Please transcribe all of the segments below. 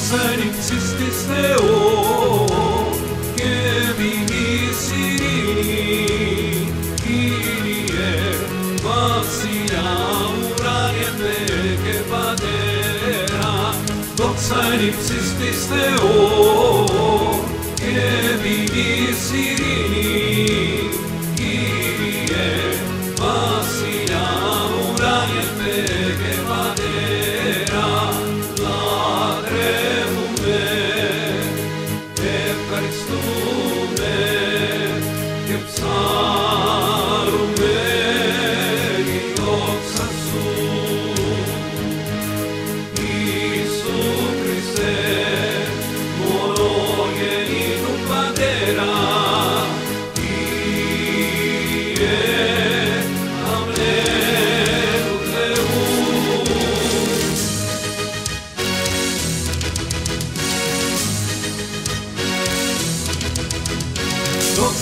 δόξα νυψίστης Θεός και μηνύς ειρήνη, Κύριε, βασιλιά ουράνιε Θεέ και Πατέρα, δόξα νυψίστης Θεός και μηνύς ειρήνη, 주의 겹사.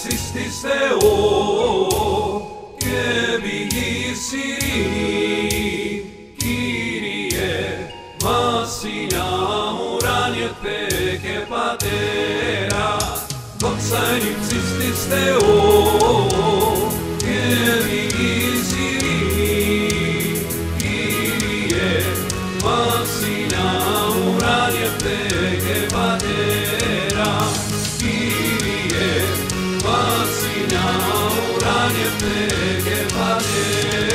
Δόξα εν ύψιστης Θεό και μηνύς ειρήνη, Κύριε, βασιλιά ουράνιε Θεέ και Πατέρα, δόξα εν ύψιστης Θεό panie, wygie panie.